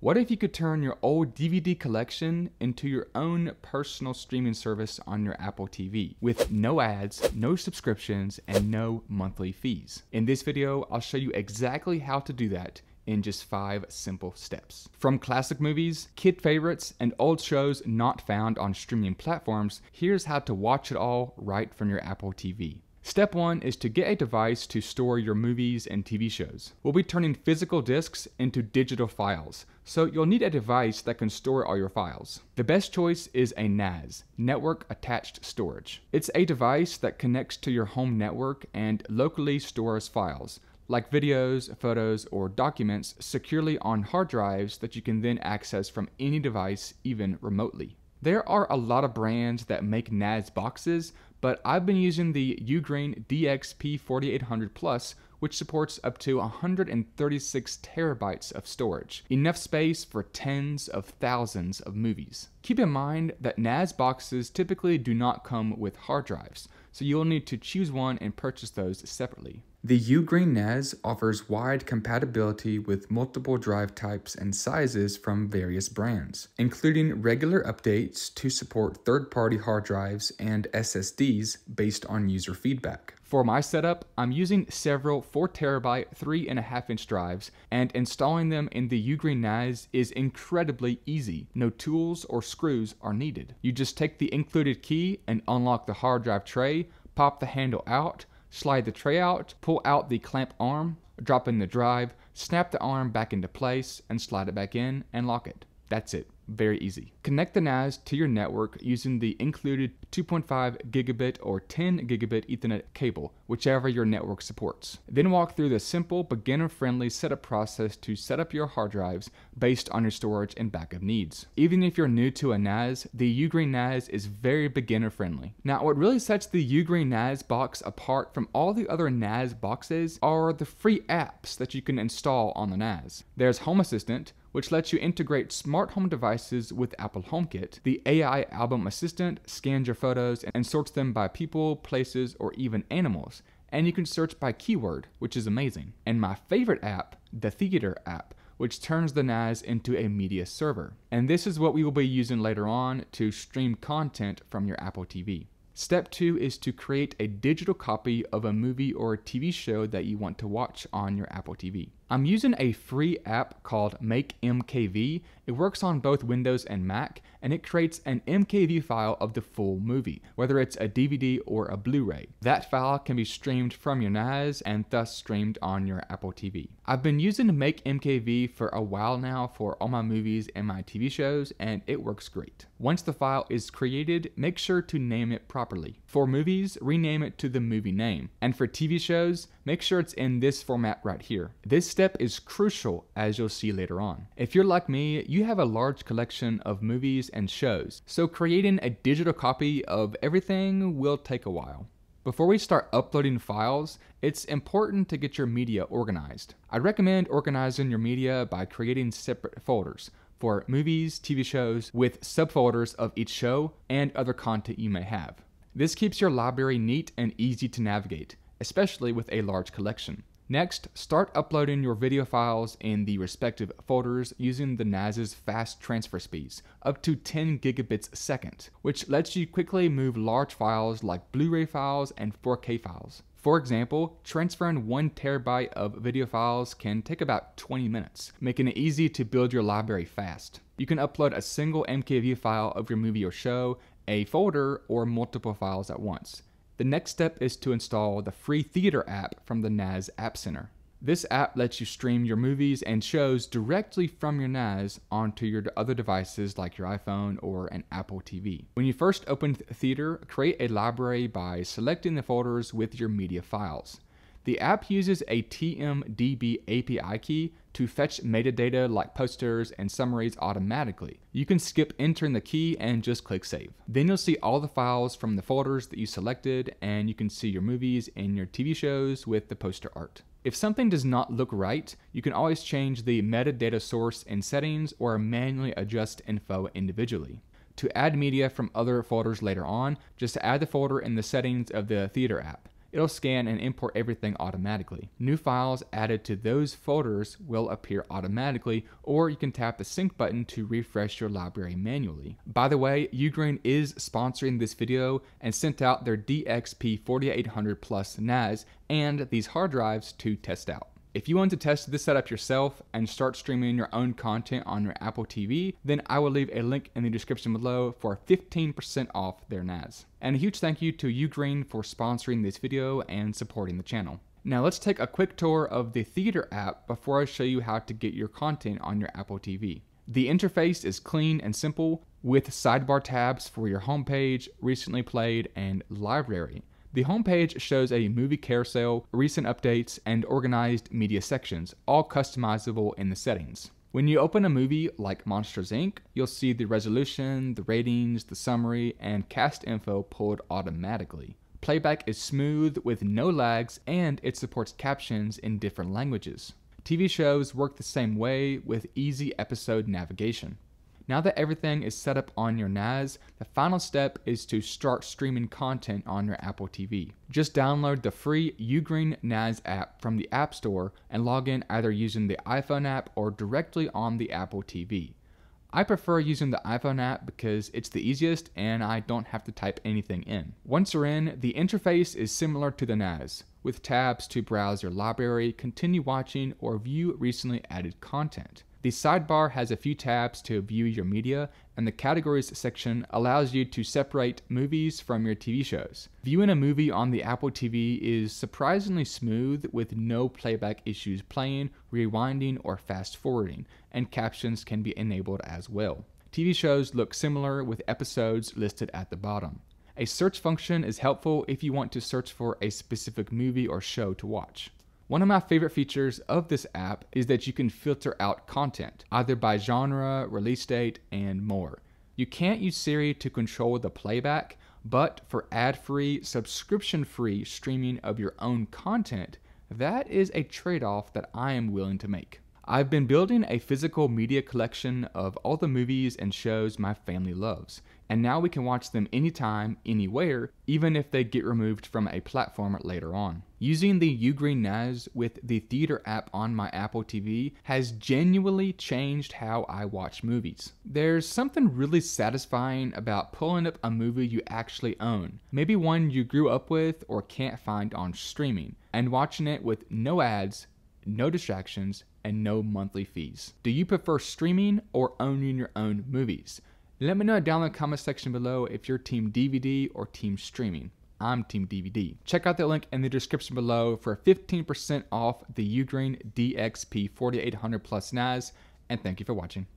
What if you could turn your old DVD collection into your own personal streaming service on your Apple TV with no ads, no subscriptions, and no monthly fees? In this video, I'll show you exactly how to do that in just five simple steps. From classic movies, kid favorites, and old shows not found on streaming platforms, here's how to watch it all right from your Apple TV. Step one is to get a device to store your movies and TV shows. We'll be turning physical discs into digital files, so you'll need a device that can store all your files. The best choice is a NAS, Network Attached Storage. It's a device that connects to your home network and locally stores files, like videos, photos, or documents securely on hard drives that you can then access from any device, even remotely. There are a lot of brands that make NAS boxes, but I've been using the Ugreen DXP4800 Plus, which supports up to 136 terabytes of storage, enough space for tens of thousands of movies. Keep in mind that NAS boxes typically do not come with hard drives, so you'll need to choose one and purchase those separately. The Ugreen NAS offers wide compatibility with multiple drive types and sizes from various brands, including regular updates to support third-party hard drives and SSDs based on user feedback. For my setup, I'm using several 4TB 3.5 inch drives, and installing them in the Ugreen NAS is incredibly easy. No tools or screws are needed. You just take the included key and unlock the hard drive tray, pop the handle out, Slide the tray out, pull out the clamp arm, drop in the drive, snap the arm back into place, and slide it back in and lock it. That's it. Very easy. Connect the NAS to your network using the included 2.5 gigabit or 10 gigabit Ethernet cable, whichever your network supports. Then walk through the simple, beginner-friendly setup process to set up your hard drives based on your storage and backup needs. Even if you're new to a NAS, the Ugreen NAS is very beginner-friendly. Now, what really sets the Ugreen NAS box apart from all the other NAS boxes are the free apps that you can install on the NAS. There's Home Assistant, which lets you integrate smart home devices with Apple HomeKit. The AI Album Assistant scans your photos and sorts them by people, places, or even animals. And you can search by keyword, which is amazing. And my favorite app, the Theater app, which turns the NAS into a media server. And this is what we will be using later on to stream content from your Apple TV. Step two is to create a digital copy of a movie or a TV show that you want to watch on your Apple TV. I'm using a free app called MakeMKV. It works on both Windows and Mac, and it creates an MKV file of the full movie, whether it's a DVD or a Blu-ray. That file can be streamed from your NAS and thus streamed on your Apple TV. I've been using MakeMKV for a while now for all my movies and my TV shows, and it works great. Once the file is created, make sure to name it properly. For movies, rename it to the movie name, and for TV shows, make sure it's in this format right here. This step is crucial as you'll see later on. If you're like me, you have a large collection of movies and shows, so creating a digital copy of everything will take a while. Before we start uploading files, it's important to get your media organized. I recommend organizing your media by creating separate folders for movies, TV shows, with subfolders of each show and other content you may have. This keeps your library neat and easy to navigate, especially with a large collection. Next, start uploading your video files in the respective folders using the NAS's fast transfer speeds, up to 10 gigabits a second, which lets you quickly move large files like Blu-ray files and 4K files. For example, transferring 1 terabyte of video files can take about 20 minutes, making it easy to build your library fast. You can upload a single MKV file of your movie or show, a folder, or multiple files at once. The next step is to install the free Theater app from the NAS App Center. This app lets you stream your movies and shows directly from your NAS onto your other devices like your iPhone or an Apple TV. When you first open Theater, create a library by selecting the folders with your media files. The app uses a TMDB API key to fetch metadata like posters and summaries automatically. You can skip entering the key and just click save. Then you'll see all the files from the folders that you selected and you can see your movies and your TV shows with the poster art. If something does not look right, you can always change the metadata source in settings or manually adjust info individually. To add media from other folders later on, just add the folder in the settings of the Theater app. It'll scan and import everything automatically. New files added to those folders will appear automatically, or you can tap the sync button to refresh your library manually. By the way, Ugreen is sponsoring this video and sent out their DXP 4800 Plus NAS and these hard drives to test out. If you want to test this setup yourself and start streaming your own content on your Apple TV, then I will leave a link in the description below for 15% off their NAS. And a huge thank you to Ugreen for sponsoring this video and supporting the channel. Now let's take a quick tour of the Theater app before I show you how to get your content on your Apple TV. The interface is clean and simple with sidebar tabs for your homepage, recently played, and library. The homepage shows a movie carousel, recent updates, and organized media sections, all customizable in the settings. When you open a movie like Monsters Inc., you'll see the resolution, the ratings, the summary, and cast info pulled automatically. Playback is smooth with no lags and it supports captions in different languages. TV shows work the same way with easy episode navigation. Now that everything is set up on your NAS, the final step is to start streaming content on your Apple TV. Just download the free Ugreen NAS app from the App Store and log in either using the iPhone app or directly on the Apple TV. I prefer using the iPhone app because it's the easiest and I don't have to type anything in. Once you're in, the interface is similar to the NAS, with tabs to browse your library, continue watching, or view recently added content. The sidebar has a few tabs to view your media, and the categories section allows you to separate movies from your TV shows. Viewing a movie on the Apple TV is surprisingly smooth with no playback issues playing, rewinding, or fast forwarding, and captions can be enabled as well. TV shows look similar with episodes listed at the bottom. A search function is helpful if you want to search for a specific movie or show to watch. One of my favorite features of this app is that you can filter out content, either by genre, release date, and more. You can't use Siri to control the playback, but for ad free, subscription free streaming of your own content, that is a trade off that I am willing to make. I've been building a physical media collection of all the movies and shows my family loves, and now we can watch them anytime, anywhere, even if they get removed from a platform later on. Using the Ugreen NAS with the Theater app on my Apple TV has genuinely changed how I watch movies. There's something really satisfying about pulling up a movie you actually own, maybe one you grew up with or can't find on streaming, and watching it with no ads, no distractions, and no monthly fees. Do you prefer streaming or owning your own movies? Let me know down in the comment section below if you're team DVD or team streaming. I'm Team DVD. Check out the link in the description below for 15% off the Ugreen DXP 4800 Plus NAS, and thank you for watching.